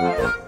Yeah.